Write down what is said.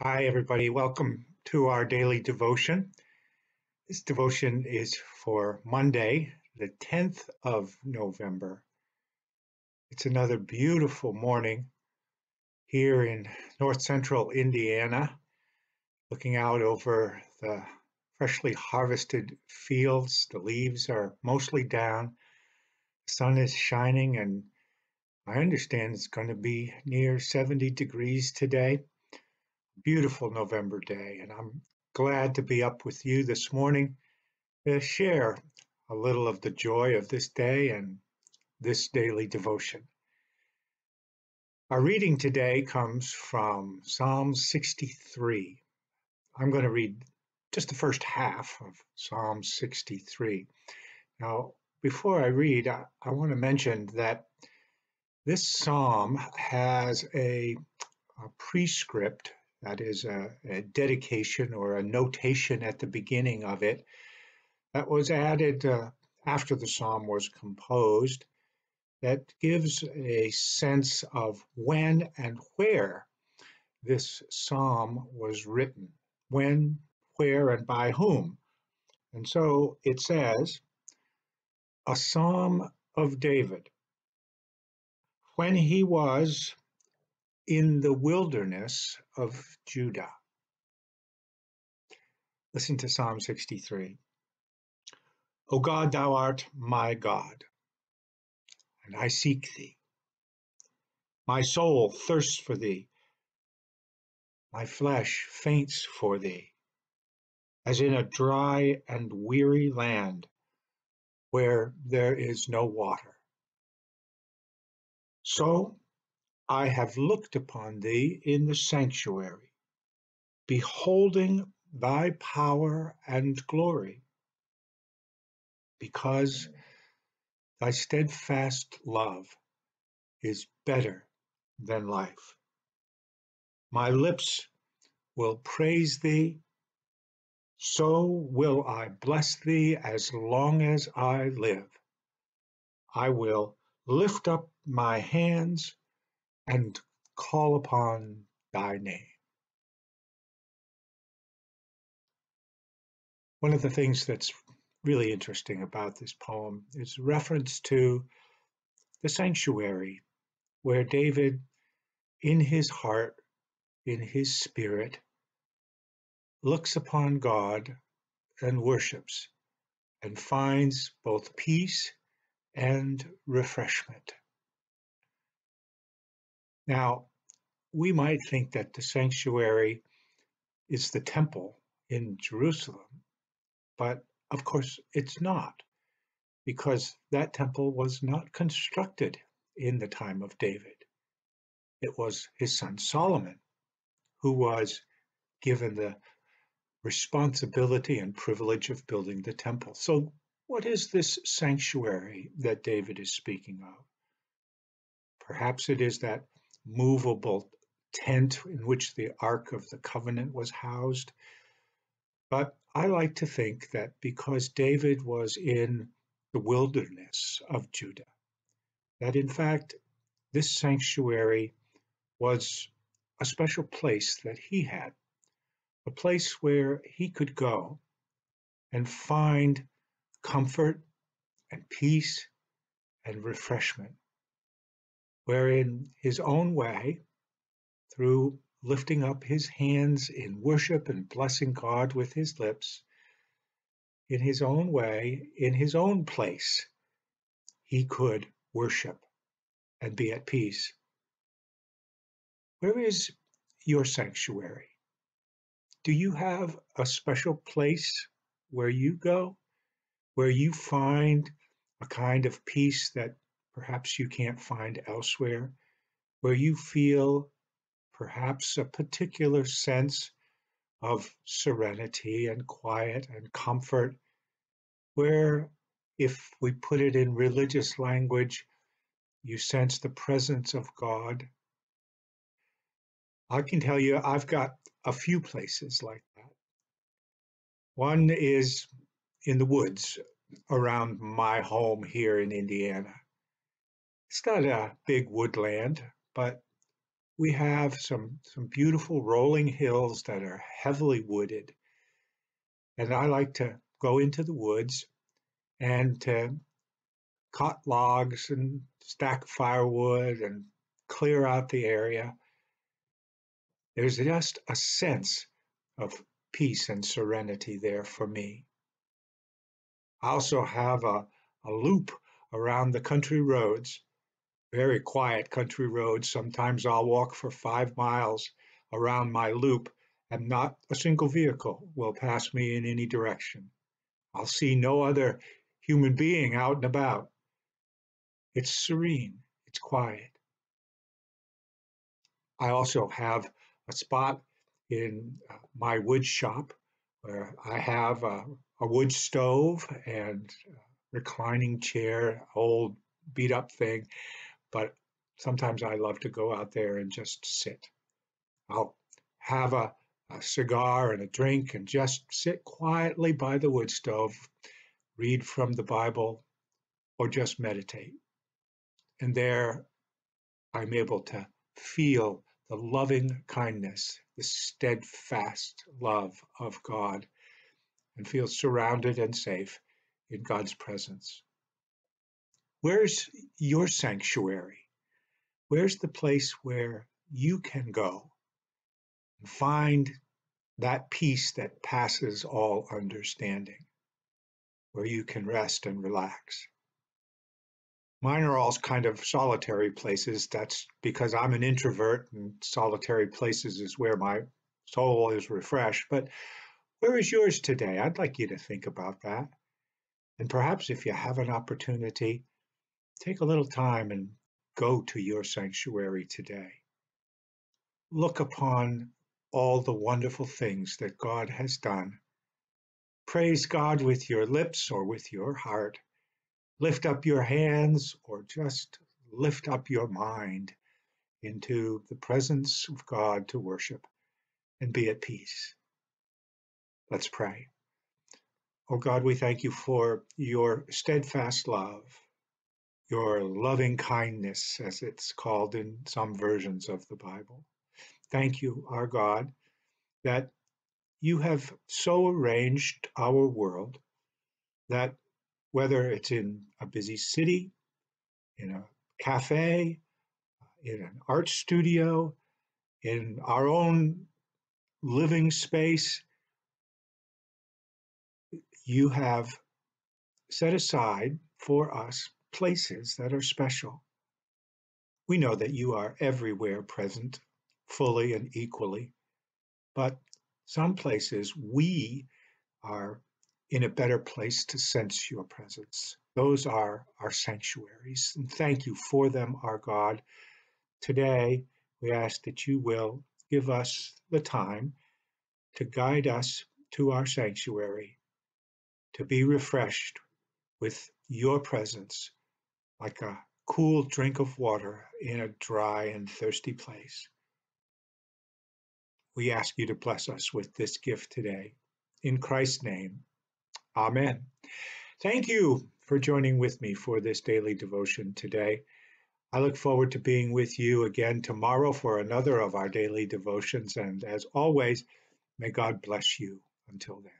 Hi, everybody. Welcome to our daily devotion. This devotion is for Monday, the 10th of November. It's another beautiful morning here in north central Indiana, looking out over the freshly harvested fields. The leaves are mostly down, the sun is shining, and I understand it's going to be near 70 degrees today beautiful November day, and I'm glad to be up with you this morning to share a little of the joy of this day and this daily devotion. Our reading today comes from Psalm 63. I'm going to read just the first half of Psalm 63. Now, before I read, I, I want to mention that this psalm has a, a prescript that is a, a dedication or a notation at the beginning of it that was added uh, after the psalm was composed that gives a sense of when and where this psalm was written, when, where, and by whom. And so it says, a psalm of David. When he was in the wilderness of Judah. Listen to Psalm 63. O God, thou art my God, and I seek thee. My soul thirsts for thee, my flesh faints for thee, as in a dry and weary land where there is no water. So I have looked upon thee in the sanctuary, beholding thy power and glory, because thy steadfast love is better than life. My lips will praise thee, so will I bless thee as long as I live. I will lift up my hands and call upon thy name. One of the things that's really interesting about this poem is reference to the sanctuary where David, in his heart, in his spirit, looks upon God and worships and finds both peace and refreshment. Now, we might think that the sanctuary is the temple in Jerusalem, but of course it's not, because that temple was not constructed in the time of David. It was his son Solomon who was given the responsibility and privilege of building the temple. So, what is this sanctuary that David is speaking of? Perhaps it is that movable tent in which the Ark of the Covenant was housed. But I like to think that because David was in the wilderness of Judah, that in fact this sanctuary was a special place that he had, a place where he could go and find comfort and peace and refreshment where in his own way, through lifting up his hands in worship and blessing God with his lips, in his own way, in his own place, he could worship and be at peace. Where is your sanctuary? Do you have a special place where you go, where you find a kind of peace that perhaps you can't find elsewhere, where you feel perhaps a particular sense of serenity and quiet and comfort, where, if we put it in religious language, you sense the presence of God. I can tell you, I've got a few places like that. One is in the woods around my home here in Indiana. It's not a big woodland, but we have some, some beautiful rolling hills that are heavily wooded. And I like to go into the woods and to cut logs and stack firewood and clear out the area. There's just a sense of peace and serenity there for me. I also have a, a loop around the country roads, very quiet country roads. Sometimes I'll walk for five miles around my loop and not a single vehicle will pass me in any direction. I'll see no other human being out and about. It's serene, it's quiet. I also have a spot in uh, my wood shop where I have a, a wood stove and reclining chair, old beat up thing, but sometimes I love to go out there and just sit. I'll have a, a cigar and a drink and just sit quietly by the wood stove, read from the Bible, or just meditate. And there I'm able to feel the loving kindness, the steadfast love of God, and feel surrounded and safe in God's presence. Where's your sanctuary? Where's the place where you can go and find that peace that passes all understanding, where you can rest and relax? Mine are all kind of solitary places. That's because I'm an introvert and solitary places is where my soul is refreshed. But where is yours today? I'd like you to think about that. And perhaps if you have an opportunity, take a little time and go to your sanctuary today. Look upon all the wonderful things that God has done. Praise God with your lips or with your heart lift up your hands or just lift up your mind into the presence of God to worship and be at peace. Let's pray. Oh God, we thank you for your steadfast love, your loving kindness, as it's called in some versions of the Bible. Thank you, our God, that you have so arranged our world that whether it's in a busy city, in a cafe, in an art studio, in our own living space, you have set aside for us places that are special. We know that you are everywhere present, fully and equally, but some places we are in a better place to sense your presence. Those are our sanctuaries. And thank you for them, our God. Today, we ask that you will give us the time to guide us to our sanctuary, to be refreshed with your presence like a cool drink of water in a dry and thirsty place. We ask you to bless us with this gift today. In Christ's name, Amen. Thank you for joining with me for this daily devotion today. I look forward to being with you again tomorrow for another of our daily devotions. And as always, may God bless you until then.